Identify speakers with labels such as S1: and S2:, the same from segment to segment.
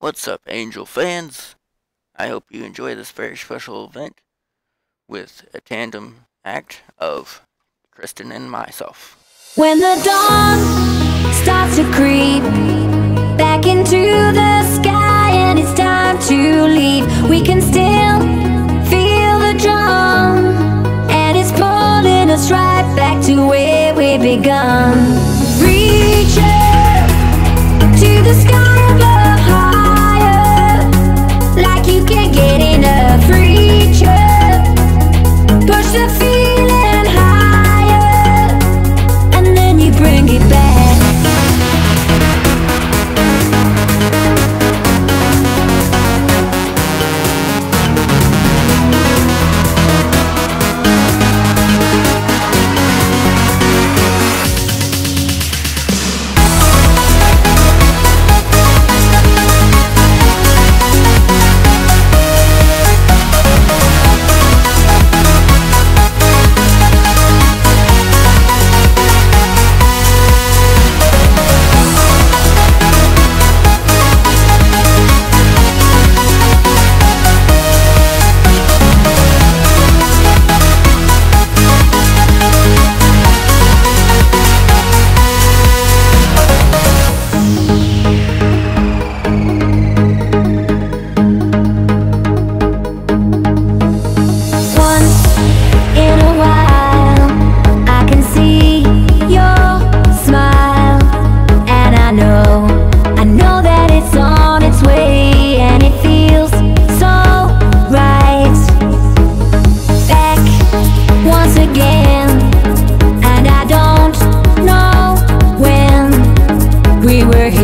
S1: What's up, Angel fans? I hope you enjoy this very special event with a tandem act of Christine and myself.
S2: When the dawn starts to creep back into the sky and it's time to leave, we can still feel the drum and it's pulling us right back to where we begun. Reach up to the sky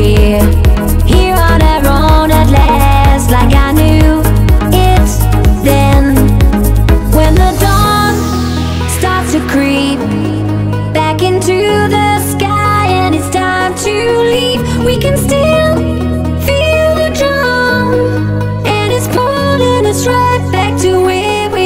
S2: were here, on our own at last, like I knew it then. When the dawn starts to creep back into the sky and it's time to leave, we can still feel the drum and it's pulling us right back to where we.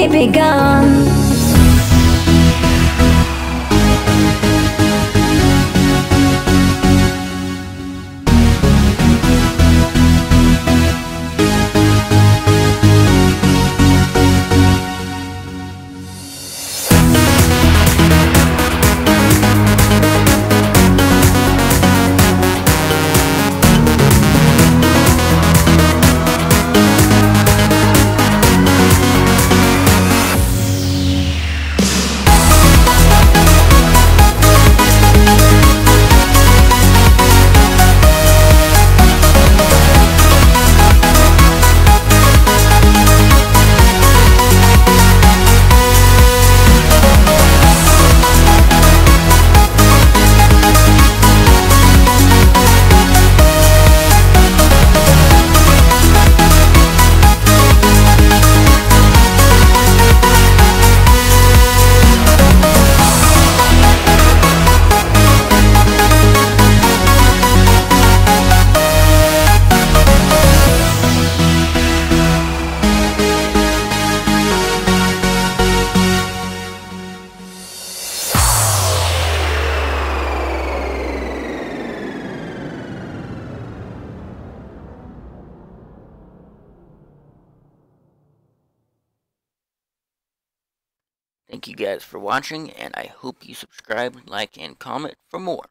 S1: Thank you guys for watching, and I hope you subscribe, like, and comment for more.